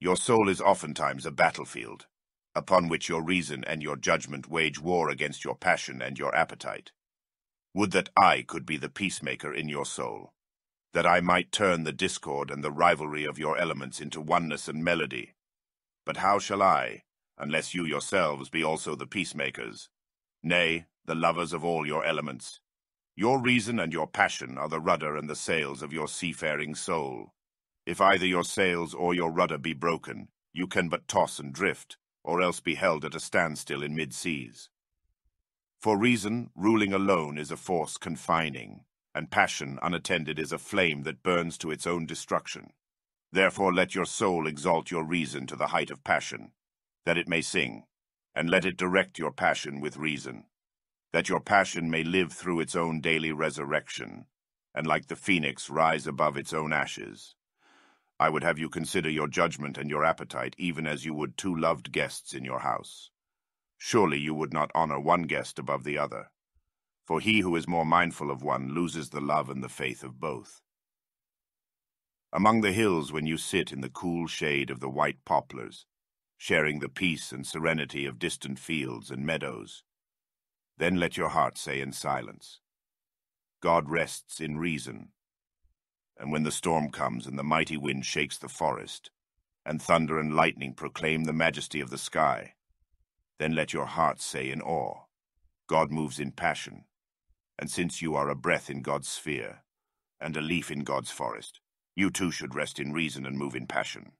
Your soul is oftentimes a battlefield, upon which your reason and your judgment wage war against your passion and your appetite. Would that I could be the peacemaker in your soul, that I might turn the discord and the rivalry of your elements into oneness and melody. But how shall I, unless you yourselves be also the peacemakers, nay, the lovers of all your elements? Your reason and your passion are the rudder and the sails of your seafaring soul. If either your sails or your rudder be broken, you can but toss and drift, or else be held at a standstill in mid-seas. For reason, ruling alone is a force confining, and passion unattended is a flame that burns to its own destruction. Therefore let your soul exalt your reason to the height of passion, that it may sing, and let it direct your passion with reason, that your passion may live through its own daily resurrection, and like the phoenix rise above its own ashes. I would have you consider your judgment and your appetite even as you would two loved guests in your house. Surely you would not honor one guest above the other. For he who is more mindful of one loses the love and the faith of both. Among the hills when you sit in the cool shade of the white poplars, sharing the peace and serenity of distant fields and meadows, then let your heart say in silence, God rests in reason, and when the storm comes and the mighty wind shakes the forest, and thunder and lightning proclaim the majesty of the sky, then let your heart say in awe, God moves in passion, and since you are a breath in God's sphere, and a leaf in God's forest, you too should rest in reason and move in passion.